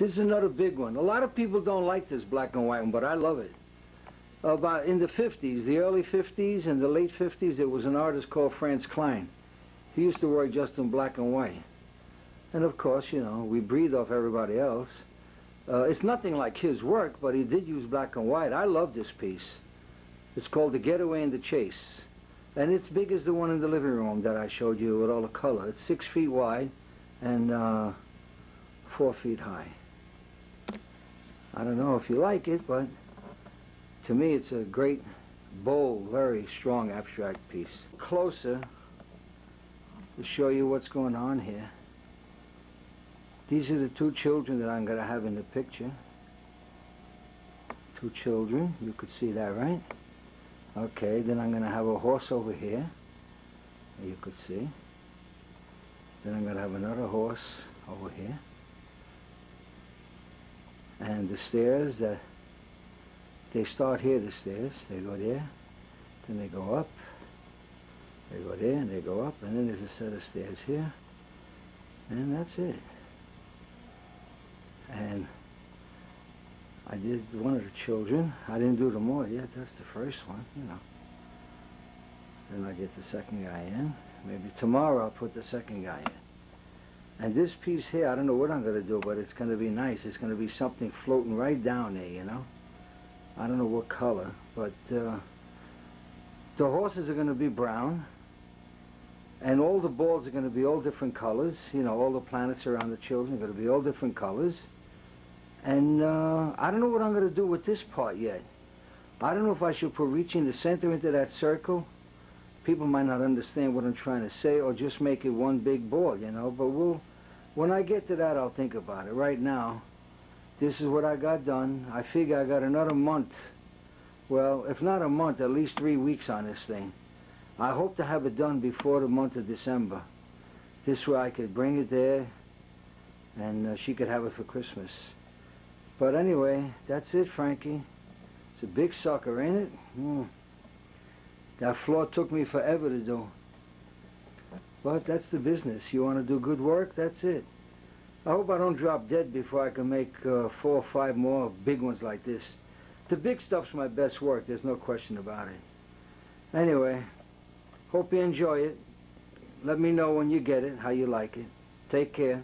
This is another big one. A lot of people don't like this black and white one, but I love it. About in the 50s, the early 50s and the late 50s, there was an artist called Franz Kline. He used to work just in black and white. And of course, you know, we breathe off everybody else. Uh, it's nothing like his work, but he did use black and white. I love this piece. It's called The Getaway and the Chase. And it's big as the one in the living room that I showed you with all the color. It's six feet wide and uh, four feet high. I don't know if you like it, but to me it's a great, bold, very strong abstract piece. Closer to show you what's going on here. These are the two children that I'm going to have in the picture. Two children, you could see that, right? Okay, then I'm going to have a horse over here, you could see. Then I'm going to have another horse over here. And the stairs, uh, they start here, the stairs. They go there, then they go up. They go there, and they go up, and then there's a set of stairs here. And that's it. And I did one of the children. I didn't do them all yet. That's the first one, you know. Then I get the second guy in. Maybe tomorrow I'll put the second guy in. And this piece here, I don't know what I'm going to do, but it's going to be nice. It's going to be something floating right down there, you know. I don't know what color, but uh, the horses are going to be brown. And all the balls are going to be all different colors. You know, all the planets around the children are going to be all different colors. And uh, I don't know what I'm going to do with this part yet. I don't know if I should put reaching the center into that circle. People might not understand what I'm trying to say, or just make it one big ball, you know. But we'll, when I get to that, I'll think about it. Right now, this is what I got done. I figure I got another month. Well, if not a month, at least three weeks on this thing. I hope to have it done before the month of December. This way I could bring it there, and uh, she could have it for Christmas. But anyway, that's it, Frankie. It's a big sucker, ain't it? Mm. That floor took me forever to do. But that's the business. You want to do good work, that's it. I hope I don't drop dead before I can make uh, four or five more big ones like this. The big stuff's my best work, there's no question about it. Anyway, hope you enjoy it. Let me know when you get it, how you like it. Take care.